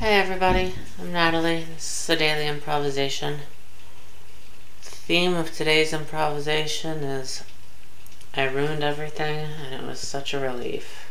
Hey everybody, I'm Natalie. This is the Daily Improvisation. The theme of today's improvisation is I ruined everything and it was such a relief.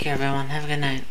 Thank you, everyone. Have a good night.